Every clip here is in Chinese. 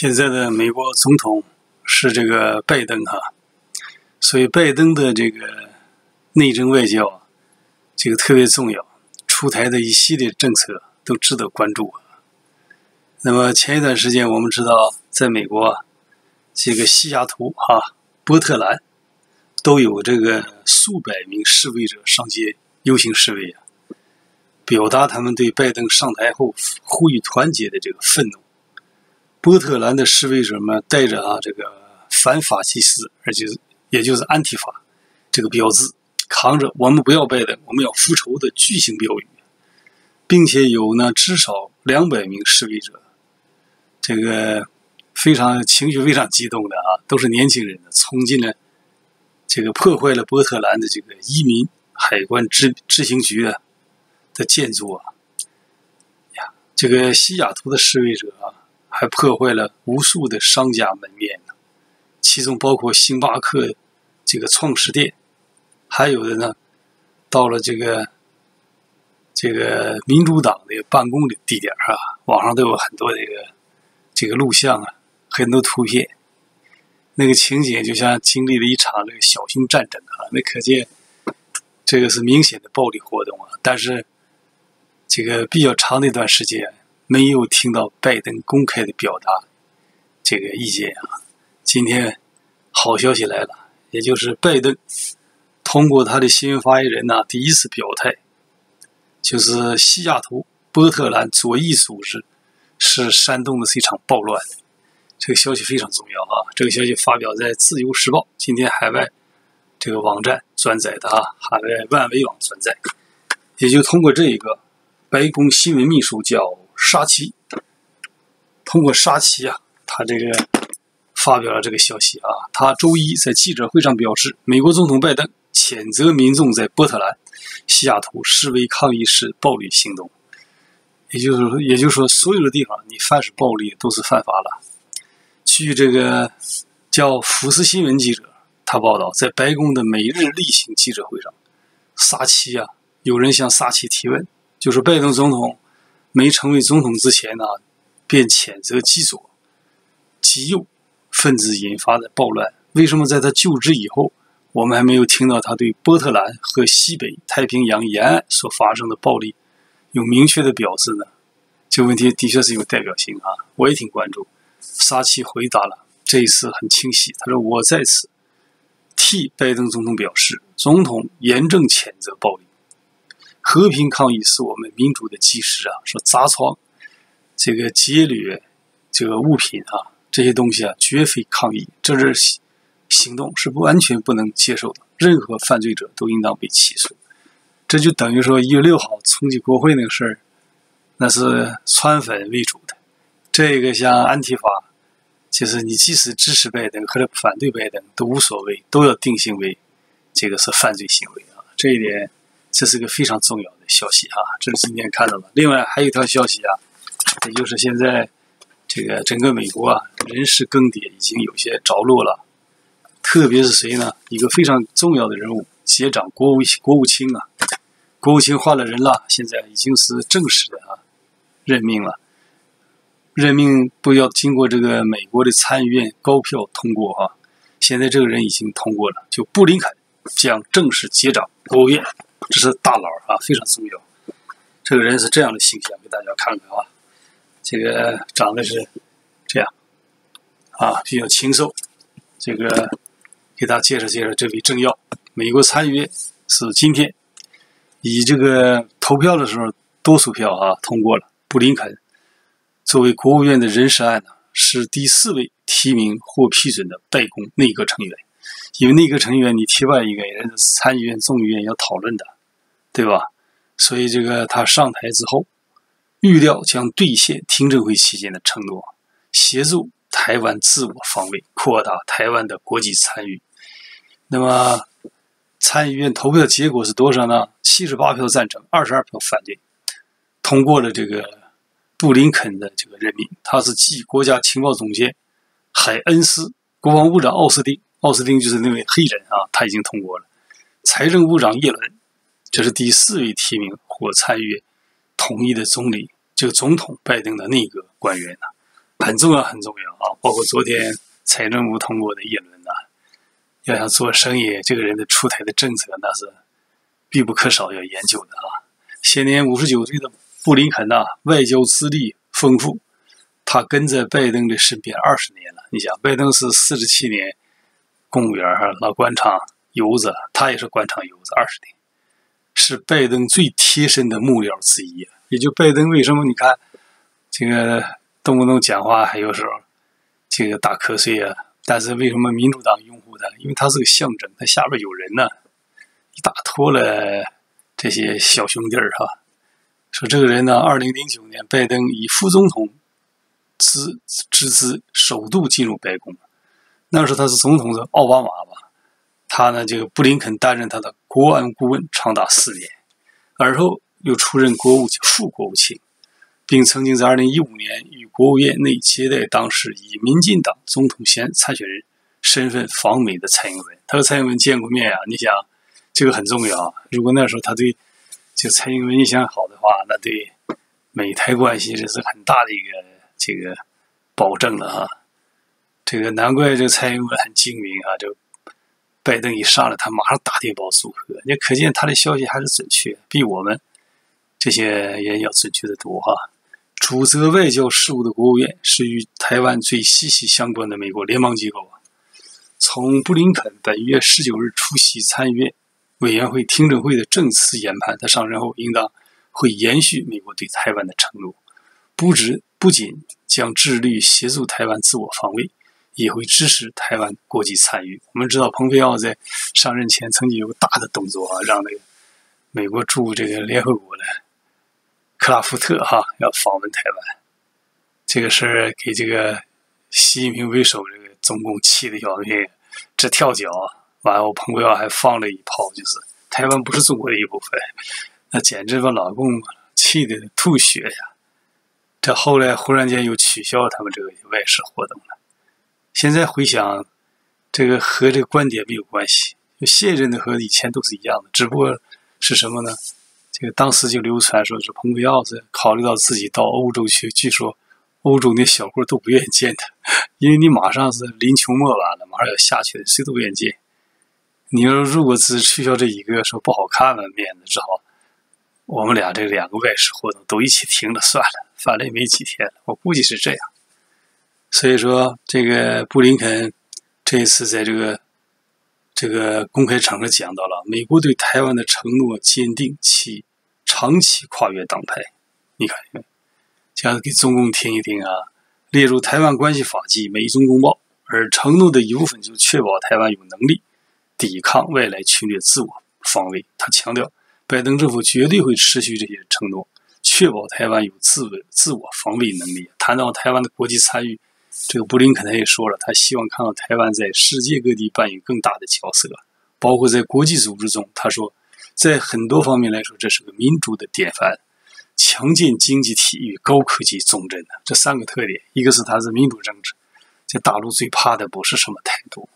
现在的美国总统是这个拜登哈，所以拜登的这个内政外交啊，这个特别重要，出台的一系列政策都值得关注。那么前一段时间我们知道，在美国这个西雅图哈、波特兰都有这个数百名示威者上街游行示威啊，表达他们对拜登上台后呼吁团结的这个愤怒。波特兰的示威者们带着啊这个反法西斯，而且也就是安提法这个标志，扛着“我们不要拜登，我们要复仇”的巨型标语，并且有呢至少两百名示威者，这个非常情绪非常激动的啊，都是年轻人的，冲进了这个破坏了波特兰的这个移民海关执执行局的的建筑啊，呀，这个西雅图的示威者啊。还破坏了无数的商家门面呢，其中包括星巴克这个创始店，还有的呢，到了这个这个民主党的办公的地点啊，网上都有很多这个这个录像啊，很多图片，那个情景就像经历了一场这个小型战争啊，那可见这个是明显的暴力活动啊，但是这个比较长的一段时间。没有听到拜登公开的表达这个意见啊！今天好消息来了，也就是拜登通过他的新闻发言人呢，第一次表态，就是西雅图波特兰左翼组织是煽动的是一场暴乱。这个消息非常重要啊！这个消息发表在《自由时报》今天海外这个网站转载的啊，海外万维网转载，也就通过这一个白宫新闻秘书叫。沙奇通过沙奇啊，他这个发表了这个消息啊。他周一在记者会上表示，美国总统拜登谴责民众在波特兰、西雅图示威抗议时暴力行动，也就是说，也就是说，所有的地方你凡是暴力都是犯法了。据这个叫福斯新闻记者他报道，在白宫的每日例行记者会上，沙奇啊，有人向沙奇提问，就是拜登总统。没成为总统之前呢，便谴责极左、极右分子引发的暴乱。为什么在他就职以后，我们还没有听到他对波特兰和西北太平洋沿岸所发生的暴力有明确的表示呢？这个问题的确是有代表性啊，我也挺关注。沙奇回答了，这一次很清晰。他说：“我在此替拜登总统表示，总统严正谴责暴力。”和平抗议是我们民主的基石啊！说砸窗、这个劫掠这个物品啊，这些东西啊，绝非抗议，这是行动，是不完全不能接受的。任何犯罪者都应当被起诉。这就等于说，一月六号冲击国会那个事儿，那是川粉为主的。这个像安提法，就是你即使支持拜登或者反对拜登都无所谓，都要定性为这个是犯罪行为啊！这一点。这是个非常重要的消息啊！这是今天看到的。另外还有一条消息啊，也就是现在这个整个美国啊，人事更迭已经有些着落了。特别是谁呢？一个非常重要的人物接掌国务国务卿啊，国务卿换了人了，现在已经是正式的啊任命了。任命不要经过这个美国的参议院高票通过啊，现在这个人已经通过了，就布林肯将正式接掌国务院。这是大佬啊，非常重要。这个人是这样的形象，给大家看看啊。这个长得是这样啊，比较清瘦。这个给大家介绍介绍这位政要。美国参议院是今天以这个投票的时候多数票啊通过了布林肯作为国务院的人事案呢，是第四位提名或批准的白宫内阁成员。因为内阁成员你提外一个人是参议院、众议院要讨论的。对吧？所以这个他上台之后，预料将兑现听证会期间的承诺，协助台湾自我防卫，扩大台湾的国际参与。那么参议院投票结果是多少呢？七十八票赞成，二十二票反对，通过了这个布林肯的这个任命。他是继国家情报总监海恩斯、国防部长奥斯汀，奥斯汀就是那位黑人啊，他已经通过了。财政部长耶伦。这是第四位提名或参与同意的总理，这个总统拜登的内阁官员呢。很重要，很重要啊！包括昨天财政部通过的叶伦呐，要想做生意，这个人的出台的政策那是必不可少要研究的啊。现年五十九岁的布林肯呐，外交资历丰富，他跟在拜登的身边二十年了。你想，拜登是四十七年公务员哈，老官场游子，他也是官场游子二十年，是拜登最贴身的幕僚之一。也就拜登为什么你看这个？动不动讲话还有时候这个打瞌睡啊，但是为什么民主党拥护他？因为他是个象征，他下边有人呢，打脱了这些小兄弟儿哈。说这个人呢，二零零九年拜登以副总统之之资首度进入白宫，那时候他是总统的奥巴马吧，他呢这个布林肯担任他的国安顾问长达四年，而后又出任国务副国务卿。并曾经在2015年与国务院内接待当时以民进党总统选参选人身份访美的蔡英文。他和蔡英文见过面啊，你想，这个很重要。如果那时候他对这蔡英文印象好的话，那对美台关系这是很大的一个这个保证了哈。这个难怪这蔡英文很精明啊，就拜登一上来，他马上打电报祝贺，也可见他的消息还是准确，比我们这些人要准确的多哈。主责外交事务的国务院是与台湾最息息相关的美国联邦机构啊。从布林肯本月十九日出席参议院委员会听证会的证词研判，他上任后应当会延续美国对台湾的承诺，不止不仅将致力协助台湾自我防卫，也会支持台湾国际参与。我们知道，蓬佩奥在上任前曾经有个大的动作啊，让那个美国驻这个联合国的。克拉夫特哈要访问台湾，这个事儿给这个习近平为首这个中共气的要命，直跳脚。完了，我彭博还放了一炮，就是台湾不是中国的一部分，那简直把老共气的吐血呀！这后来忽然间又取消他们这个外事活动了。现在回想，这个和这个观点没有关系，现任的和以前都是一样的，只不过是什么呢？这个当时就流传说是蓬佩奥是考虑到自己到欧洲去，据说欧洲那小国都不愿意见他，因为你马上是临秋末晚了，马上要下去了，谁都不愿意见。你要如果只取消这一个，说不好看了，面子只好我们俩这两个外事活动都一起停了算了，反正也没几天了，我估计是这样。所以说，这个布林肯这一次在这个。这个公开场合讲到了美国对台湾的承诺坚定，其长期跨越党派。你看，讲给中共听一听啊。列入台湾关系法及美中公报，而承诺的一部分就是确保台湾有能力抵抗外来侵略、自我防卫。他强调，拜登政府绝对会持续这些承诺，确保台湾有自卫、自我防卫能力。谈到台湾的国际参与。这个布林肯他也说了，他希望看到台湾在世界各地扮演更大的角色，包括在国际组织中。他说，在很多方面来说，这是个民主的典范，强健经济体与高科技重镇的这三个特点。一个是他是民主政治，在大陆最怕的不是什么态度，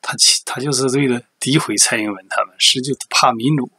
他他就是为了诋毁蔡英文他们，实际怕民主，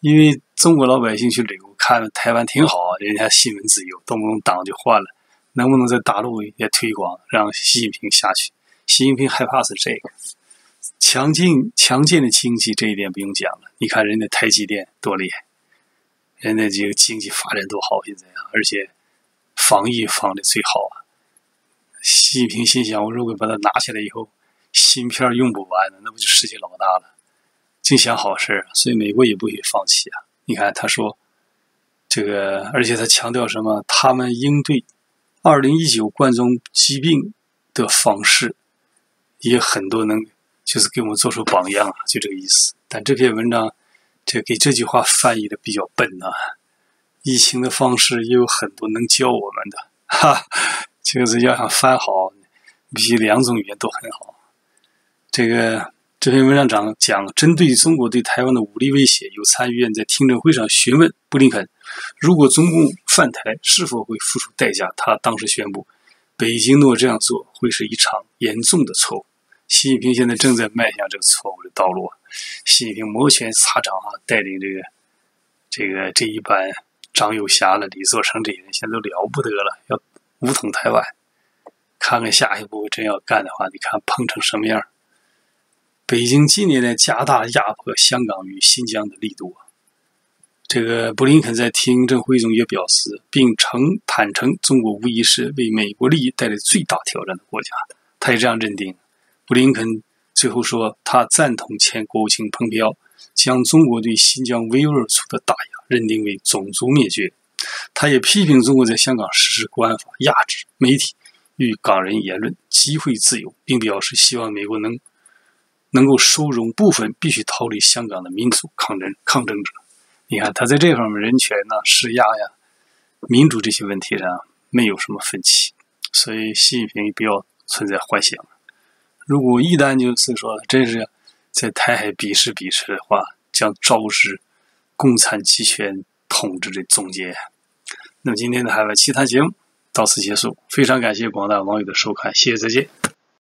因为中国老百姓去旅游看台湾挺好，人家新闻自由，动不动党就换了。能不能在大陆也推广，让习近平下去？习近平害怕是这个强劲、强健的经济，这一点不用讲了。你看人家台积电多厉害，人家这个经济发展多好，现在啊，而且防疫防的最好啊。习近平心想：我如果把它拿下来以后，芯片用不完了，那不就世界老大了？净想好事所以美国也不会放弃啊。你看他说这个，而且他强调什么？他们应对。二零一九冠状疾病的方式也很多，能就是给我们做出榜样啊，就这个意思。但这篇文章这给这句话翻译的比较笨啊。疫情的方式也有很多能教我们的，哈，就是要想翻好，必须两种语言都很好。这个。这篇文章讲讲针对中国对台湾的武力威胁，有参议院在听证会上询问布林肯，如果中共犯台，是否会付出代价？他当时宣布，北京若这样做，会是一场严重的错误。习近平现在正在迈向这个错误的道路。习近平摩拳擦掌啊，带领这个这个这一班张又侠了、李作成这些人，现在都了不得了，要武统台湾。看看下一步真要干的话，你看碰成什么样？北京近年来加大压迫香港与新疆的力度啊。这个布林肯在听证会中也表示，并诚坦诚中国无疑是为美国利益带来最大挑战的国家，他也这样认定。布林肯最后说，他赞同前国务卿蓬佩奥将中国对新疆维吾尔族的打压认定为种族灭绝。他也批评中国在香港实施国安法，压制媒体与港人言论、集会自由，并表示希望美国能能够收容部分必须逃离香港的民族抗争抗争者。你看，他在这方面人权呐、施压呀、民主这些问题上没有什么分歧，所以习近平也不要存在幻想。如果一旦就是说真是在台海比试比试的话，将招致共产集权统治的终结。那么今天的海外其他节目到此结束，非常感谢广大网友的收看，谢谢再见。